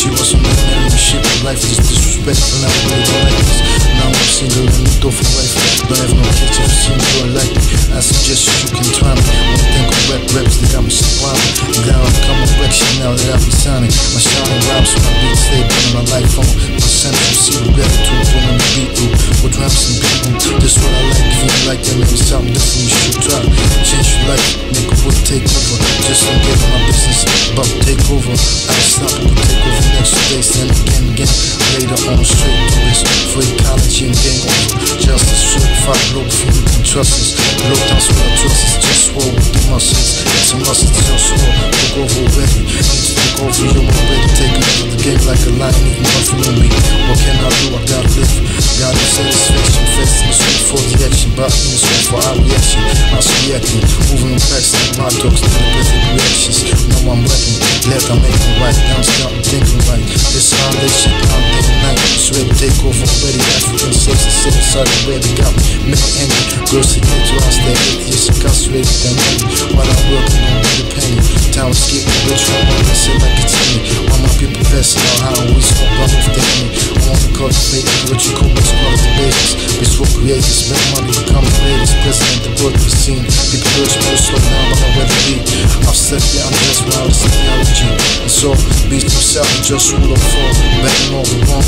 She was on the married shit, but life is disrespectful. Now really don't like this. Now I'm single and moved off a wife. Don't have no kids if you see me doing like. I suggest you can try me. When I think of rap raps, they got me sublime. Now I'm coming back shit now that I be signing. My shining rhymes, my beats, they been my life on. Percentage, see the gratitude when I'm beat through. With raps and people, us. Low down, swell, trust us. Just swell with the muscles. It's a muscle, just swell. Look over already. Need to look over you already. Take over the game like a lion, eating nothing on me. What can I do? I gotta live. Gotta satisfaction, fast in the street for the action. Body in the street for our reaction. I'm reacting, moving fast like my dogs. Many angry girls to get to us. They atheists incarcerated them money. While I'm working on the penny. Town getting rich from that say like it's me. All my people passing out how we smoke run off the enemy. I want to cultivate what you call what's called the babies. Bitch for creators, make money, become the greatest president the world has seen. People urge me to slow down, but I'm ready to be. I've said I'm just wild as theology. And so, beast himself, just rule of four. Betting all we want.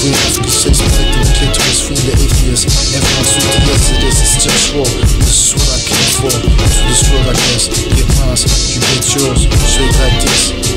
Free African slaves, protecting the clitoris, free the atheists. Everyone's with the yes, it is, it's just war. This is what I came for. To this world, I guess. Get mine, you get yours. Straight like this,